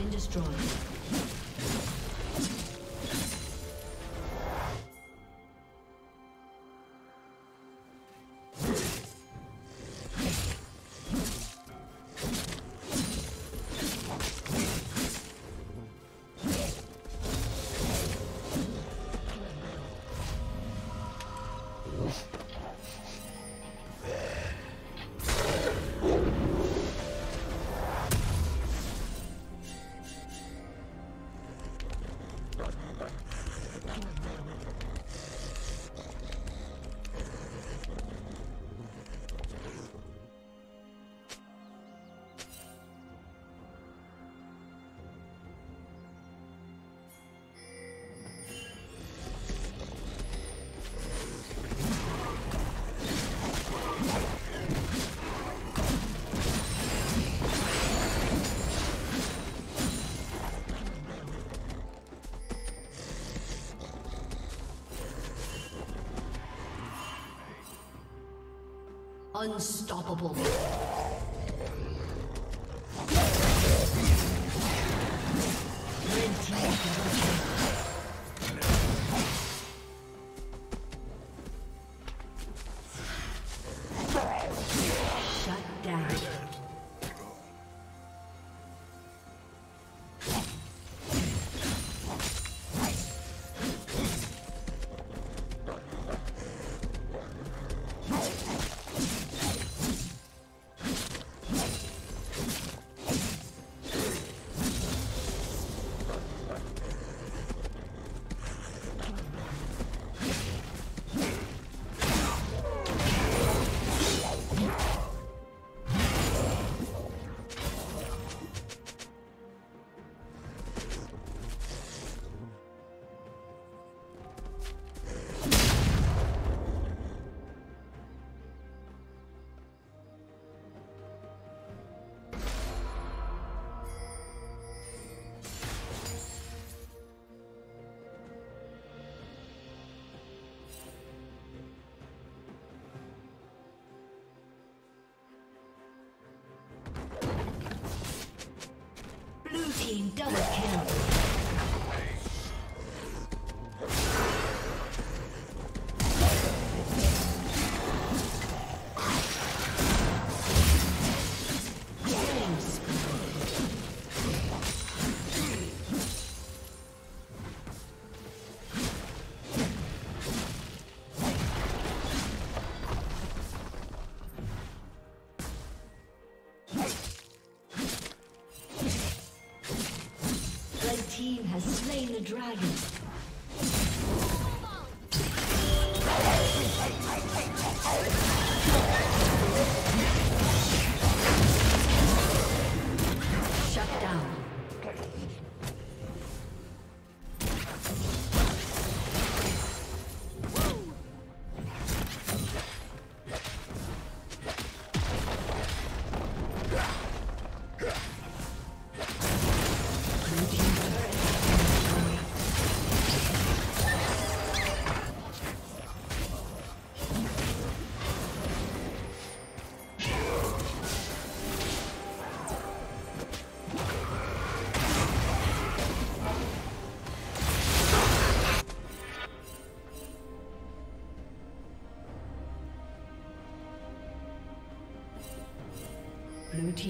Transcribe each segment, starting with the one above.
been destroyed. Unstoppable. Team double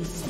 Killing